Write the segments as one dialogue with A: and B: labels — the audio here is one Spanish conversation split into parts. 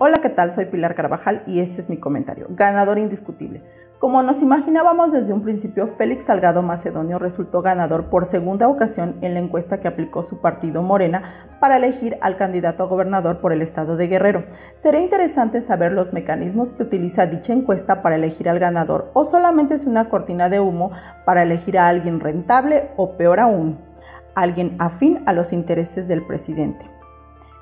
A: Hola, ¿qué tal? Soy Pilar Carvajal y este es mi comentario. Ganador indiscutible. Como nos imaginábamos desde un principio, Félix Salgado Macedonio resultó ganador por segunda ocasión en la encuesta que aplicó su partido Morena para elegir al candidato a gobernador por el estado de Guerrero. Será interesante saber los mecanismos que utiliza dicha encuesta para elegir al ganador o solamente es una cortina de humo para elegir a alguien rentable o peor aún, alguien afín a los intereses del presidente.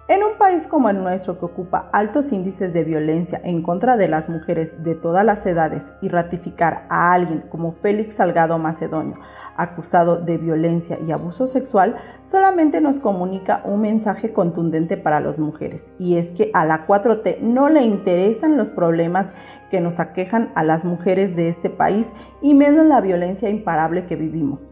A: En un país como el nuestro que ocupa altos índices de violencia en contra de las mujeres de todas las edades y ratificar a alguien como Félix Salgado Macedonio acusado de violencia y abuso sexual solamente nos comunica un mensaje contundente para las mujeres y es que a la 4T no le interesan los problemas que nos aquejan a las mujeres de este país y menos la violencia imparable que vivimos.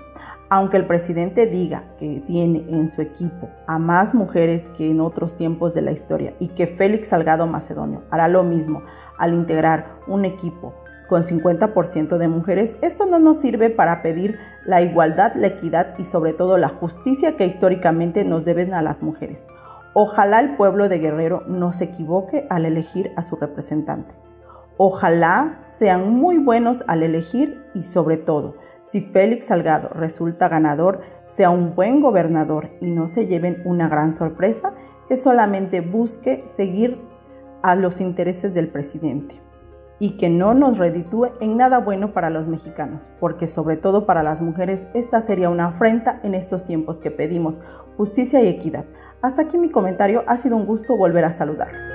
A: Aunque el presidente diga que tiene en su equipo a más mujeres que en otros tiempos de la historia y que Félix Salgado Macedonio hará lo mismo al integrar un equipo con 50% de mujeres, esto no nos sirve para pedir la igualdad, la equidad y sobre todo la justicia que históricamente nos deben a las mujeres. Ojalá el pueblo de Guerrero no se equivoque al elegir a su representante. Ojalá sean muy buenos al elegir y sobre todo si Félix Salgado resulta ganador, sea un buen gobernador y no se lleven una gran sorpresa que solamente busque seguir a los intereses del presidente y que no nos reditúe en nada bueno para los mexicanos, porque sobre todo para las mujeres esta sería una afrenta en estos tiempos que pedimos justicia y equidad. Hasta aquí mi comentario, ha sido un gusto volver a saludarlos.